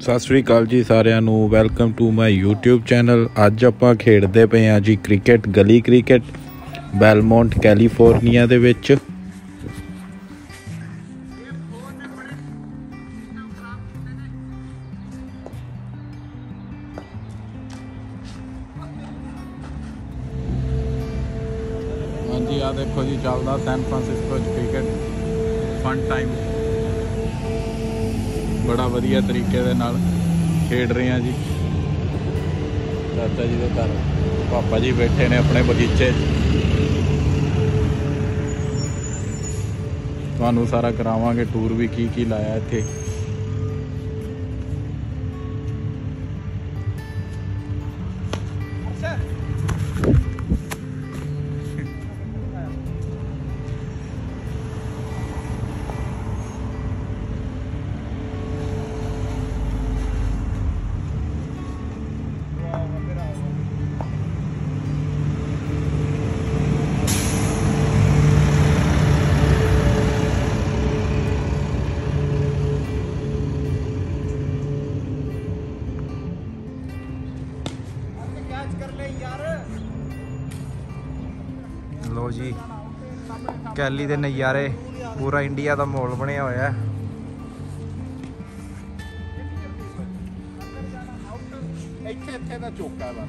ਸਤਿ ਸ੍ਰੀ ਅਕਾਲ ਜੀ ਸਾਰਿਆਂ ਨੂੰ। Welcome to my YouTube channel ਅੱਜ ਆਪਾਂ ਖੇਡਦੇ ਪਏ ਹਾਂ ਜੀ ਕ੍ਰਿਕਟ, ਗਲੀ ਕ੍ਰਿਕਟ, ਬੈਲਮੌਂਟ, ਕੈਲੀਫੋਰਨੀਆ ਦੇ ਵਿੱਚ। ਹਾਂਜੀ ਆ ਦੇਖੋ ਜੀ, ਚੱਲਦਾ ਸੈਨ ਫਰਾਂਸਿਸਕੋ ਚ ਕ੍ਰਿਕਟ। ਫਨ ਟਾਈਮ ਬੜਾ ਵਧੀਆ ਤਰੀਕੇ ਦੇ ਨਾਲ ਖੇਡ ਰਹੇ ਆ ਜੀ। ਚਾਚਾ ਜੀ ਦੇ ਘਰ, ਪਾਪਾ ਜੀ ਬੈਠੇ ਨੇ ਆਪਣੇ ਬਗੀਚੇ 'ਚ। ਤੁਹਾਨੂੰ ਸਾਰਾ ਕਰਾਵਾਂਗੇ ਟੂਰ ਵੀ ਕੀ ਕੀ ਲਾਇਆ ਇੱਥੇ। ਕੈਲੀ ਦੇ ਨਜ਼ਾਰੇ, ਪੂਰਾ ਇੰਡੀਆ ਦਾ ਮਾਹੌਲ ਬਣਿਆ ਹੋਇਆ ਹੈ। ਇੱਥੇ ਇੱਥੇ ਦਾ ਚੌਕਾ ਵਾ।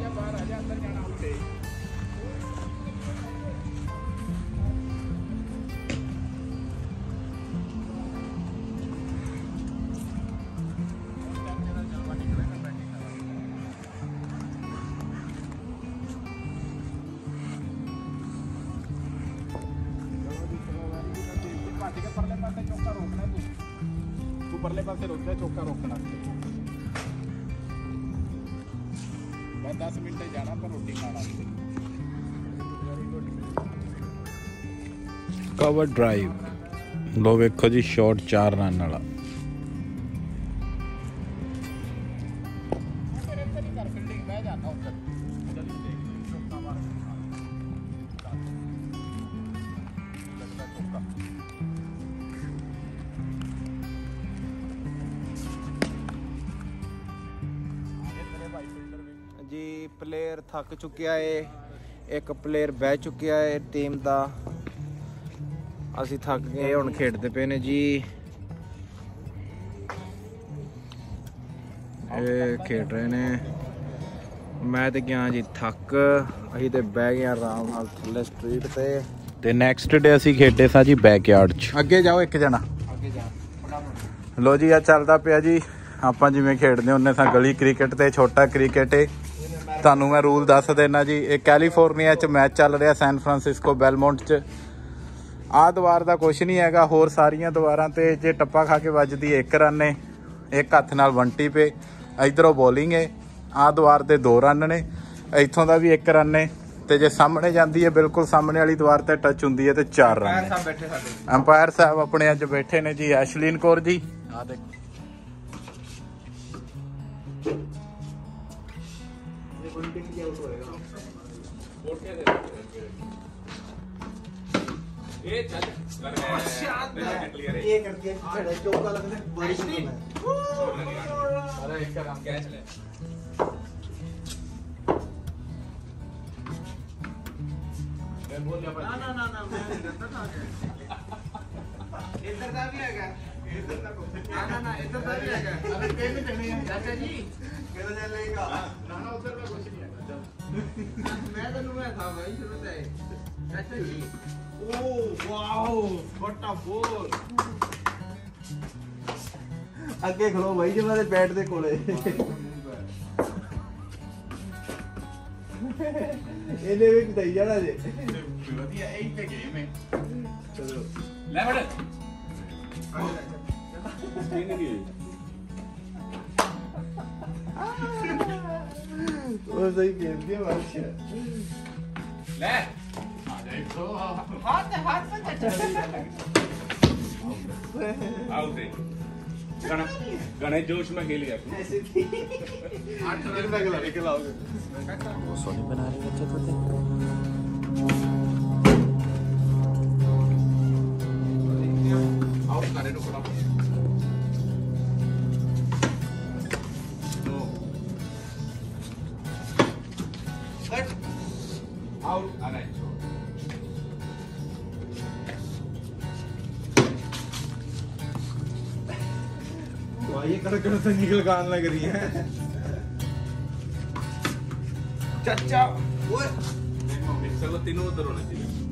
ਆ ਜਾ ਆ ਜਾ ਬਾਹਰ ਮੈਂ 10 ਮਿੰਟ ਜਾਣਾ ਪਰ ਰੋਟੀ ਖਾਣਾ ਕਵਰ ਡਰਾਈਵ। ਲੋ ਵੇਖੋ ਜੀ ਸ਼ਾਟ 4 ਰਨ ਵਾਲਾ। ਪਲੇਅਰ ਥੱਕ ਚੁੱਕਿਆ ਏ ਇੱਕ ਪਲੇਅਰ ਬਹਿ ਚੁੱਕਿਆ ਏ ਟੀਮ ਦਾ। ਅਸੀਂ ਥੱਕ ਗਏ ਹੁਣ ਖੇਡਦੇ ਪਏ ਨੇ ਜੀ। ਇਹ ਖੇਡ ਰਹੇ ਨੇ। ਮੈਂ ਤੇ ਗਿਆ ਜੀ ਥੱਕ ਅਸੀਂ ਤੇ ਬਹਿ ਗਏ ਆਰਾਮ ਨਾਲ ਥੱਲੇ ਸਟਰੀਟ ਤੇ। ਤੇ ਨੈਕਸਟ ਡੇ ਅਸੀਂ ਖੇਡੇ ਸਾਂ ਜੀ ਬੈਕਯਾਰਡ 'ਚ। ਅੱਗੇ ਜਾਓ ਇੱਕ ਜਣਾ। ਅੱਗੇ ਜਾ ਲੋ ਜੀ ਆ ਚੱਲਦਾ ਪਿਆ ਜੀ। ਆਪਾਂ ਜਿਵੇਂ ਖੇਡਦੇ ਹੁੰਨੇ ਸਾਂ ਗਲੀ ਕ੍ਰਿਕਟ ਤੇ ਛੋਟਾ ਕ੍ਰਿਕਟ ਏ। ਤੁਹਾਨੂੰ ਮੈਂ ਰੂਲ ਦੱਸ ਦੇਣਾ ਜੀ ਇਹ ਕੈਲੀਫੋਰਨੀਆ 'ਚ ਮੈਚ ਚੱਲ ਰਿਹਾ ਸੈਨ ਫਰਾਂਸਿਸਕੋ ਬੈਲਮੌਂਟ 'ਚ। ਆਹ ਦੀਵਾਰ ਦਾ ਕੁਝ ਨਹੀਂ ਹੈਗਾ ਹੋਰ ਸਾਰੀਆਂ ਦੀਵਾਰਾਂ ਤੇ ਜੇ ਟੱਪਾ ਖਾ ਕੇ ਵੱਜਦੀ ਇੱਕ ਰਨ ਨੇ ਇੱਕ ਹੱਥ ਨਾਲ ਵੰਟੀ ਪੇ। ਇਧਰੋਂ ਬੋਲਿੰਗ ਏ ਆਹ ਦੀਵਾਰ ਤੇ ਦੋ ਰਨ ਨੇ ਇੱਥੋਂ ਦਾ ਵੀ ਇੱਕ ਰਨ ਨੇ ਤੇ ਜੇ ਸਾਹਮਣੇ ਜਾਂਦੀ ਹੈ ਬਿਲਕੁਲ ਸਾਹਮਣੇ ਵਾਲੀ ਦੀਵਾਰ ਤੇ ਟੱਚ ਹੁੰਦੀ ਹੈ ਤੇ ਚਾਰ ਰਨ ਬੈਠੇ ਸਾਡੇ। ਅੰਪਾਇਰ ਸਾਹਿਬ ਆਪਣੇ ਅੱਜ ਬੈਠੇ ਨੇ ਜੀ ਐਸ਼ਲੀਨ ਕੌਰ ਜੀ। ਆ ਦੇਖੋ। ਇਹ ਕਰਕੇ ਸਾਡਾ ਚੌਕਾ ਲੱਗਦਾ ਬਾਰਿਸ਼ ਨਹੀਂ ਨਾ ਨਾ ਨਾ ਨਾ ਮੈਂ ਇੱਧਰ ਨਾ ਇੱਧਰ ਦਾ ਵੀ ਹੈਗਾ ਇੱਧਰ ਦਾ ਨਾ ਨਾ ਨਾ ਇੱਧਰ ਦਾ ਵੀ ਹੈਗਾ ਅਰੇ ਤਿੰਨ ਜਣੇ ਆ ਚਾਚਾ ਜੀ ਕਿਹਦਾ ਚੱਲੇਗਾ ਨਾ ਨਾ ਉਧਰ ਦਾ ਕੁਝ ਨਹੀਂ ਹੈਗਾ ਮੈਂ ਤੈਨੂੰ ਮੈਂ ਥਾ ਭਾਈ ਸ਼ੁਰੂ ਤੇ ਚਾਚਾ ਜੀ ਓ ਵਾਓ ਵੱਟਾ ਬੋਲ ਅੱਗੇ ਖਲੋ ਭਾਈ ਜਿਵੇਂ ਦੇ ਬੈਟ ਦੇ ਕੋਲੇ। ਇਹਨੇ ਵੀ ਕਟਾਈ ਜਾਣਾ ਜੇ। ਵਧੀਆ ਇਹ ਤੇ ਗੇਮ ਹੈ। ਚਲੋ। ਲੈ ਬੜ ਆ ਜਾ, Orada gölge var ya. Lan! Hadi hadi આવશે ઘણા જોશમાં ખેલી આપું સોની બના રહી બચ્ચે તો आउट आ नहीं भाई ये कड़कड़ से निकल कान लग रही है चाचा ओए देखो मिक्सर को तीनों उधर होना चाहिए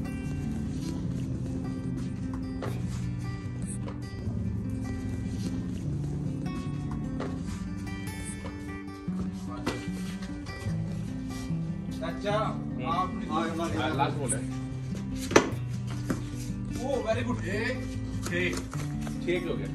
है ओ वेरी गुड ठीक हो गया।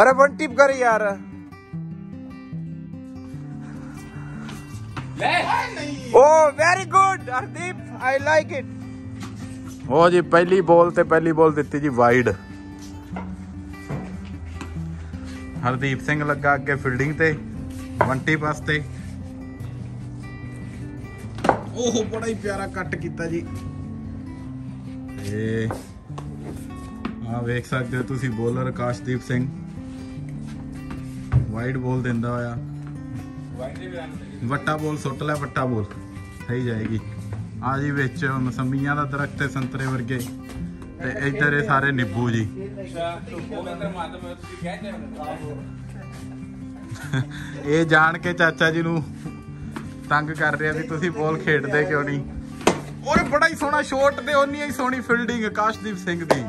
अरे वन टिप कर यार। ले। ओ very good Hardeep I like it ਉਹ ਜੀ ਪਹਿਲੀ ਬੋਲ ਤੇ ਪਹਿਲੀ ਬੋਲ ਦਿੱਤੀ ਜੀ ਵਾਈਡ ਹਰਦੀਪ ਸਿੰਘ ਲੱਗਾ ਅੱਗੇ ਫੀਲਡਿੰਗ ਤੇ ਬੰਟੀ ਪਾਸ ਤੇ। ਉਹ ਬੜਾ ਹੀ ਪਿਆਰਾ ਕੱਟ ਕੀਤਾ ਜੀ। ਇਹ ਆ ਵੇਖ ਸਕਦੇ ਹੋ ਤੁਸੀਂ ਬੋਲਰ ਆਕਾਸ਼ਦੀਪ ਸਿੰਘ। ਵਾਈਡ ਬੋਲ ਦਿੰਦਾ ਹੋਇਆ। ਵੱਟਾ ਬੋਲ ਸੁੱਟ ਲੈ ਵੱਟਾ ਬੋਲ। ਸਹੀ ਜਾਏਗੀ। ਆ ਜੀ ਵਿੱਚ ਮਸੰਮੀਆਂ ਦਾ ਦਰਖਤ ਤੇ ਸੰਤਰੇ ਵਰਗੇ। ਤੇ ਇੱਧਰ ਇਹ ਸਾਰੇ ਨਿੰਬੂ ਜੀ। ਇਹ ਜਾਣ ਕੇ ਚਾਚਾ ਜੀ ਨੂੰ ਤੰਗ ਕਰ ਰਿਹਾ ਵੀ ਤੁਸੀਂ ਬੋਲ ਖੇਡਦੇ ਕਿਉਂ ਨਹੀਂ? ਔਰ ਬੜਾ ਹੀ ਸੋਹਣਾ ਸ਼ਾਟ ਤੇ ਓਨੀ ਹੀ ਸੋਹਣੀ ਫੀਲਡਿੰਗ ਕਾਸ਼ਦੀਪ ਸਿੰਘ ਦੀ।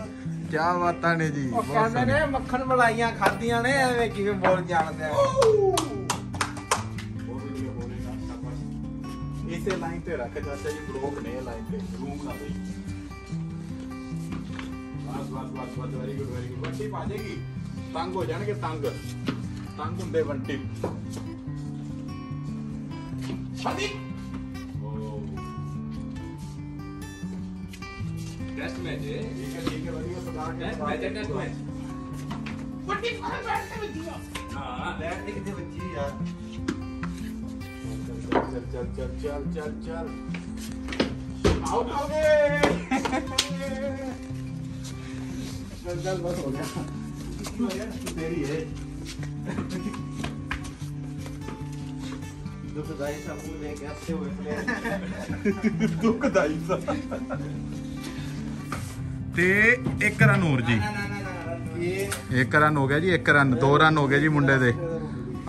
ਕਿਆ ਬਾਤਾਂ ਨੇ ਜੀ ਕਹਿੰਦੇ ਨੇ ਮੱਖਣ ਮਲਾਈਆਂ ਖਾਧੀਆਂ ਨੇ ਐਵੇਂ ਕਿਵੇਂ ਬੋਲ ਜਾਣਦੇ ਆ। इसे लाइन पे रख चाचा जी रोक नहीं लाइन पे रूम ना भाई बस बस बस बस very good very good Bunty पा जाएगी। तंग हो जाएँगे तंग। तंग होंगे बंटी शादी। टेस्ट मैच है। ठीक है ठीक है बढ़िया सरदार टेस्ट मैच है टेस्ट मैच बंटी बाहर बैठने में दिया हाँ। बैठने कितने बच्ची यार। ਚੱਲ ਚੱਲ ਚੱਲ ਚੱਲ ਆਊਟ ਹੋ ਗਏ ਚੱਲ ਚੱਲ ਬਸ ਹੋ ਗਿਆ ਤੇਰੀ ਹੈ ਦੁਖਦਾਈ ਸਭ ਨੂੰ ਲੈ ਕੇ ਆਤੇ ਹੋਏ ਪਲੇਅਰ ਦੁਖਦਾਈ ਸਾ ਤੇ ਇੱਕ ਰਨ ਹੋਰ ਜੀ ਨਾ ਨਾ ਨਾ ਨਾ ਇਹ ਇੱਕ ਰਨ ਹੋ ਗਿਆ ਜੀ ਇੱਕ ਰਨ ਦੋ ਰਨ ਹੋ ਗਏ ਜੀ ਮੁੰਡੇ ਦੇ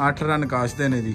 8 ਰਨ ਕਾਸ਼ ਦੇ ਨੇ ਜੀ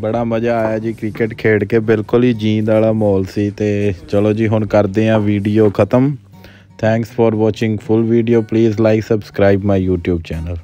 ਬੜਾ ਮਜ਼ਾ ਆਇਆ ਜੀ ਕ੍ਰਿਕਟ ਖੇਡ ਕੇ। ਬਿਲਕੁਲ ਹੀ ਜੀਂਦ ਵਾਲਾ ਮਾਹੌਲ ਸੀ ਤੇ ਚਲੋ ਜੀ, ਹੁਣ ਕਰਦੇ ਆ ਵੀਡੀਓ ਖਤਮ। Thanks for watching full video please like subscribe my YouTube channel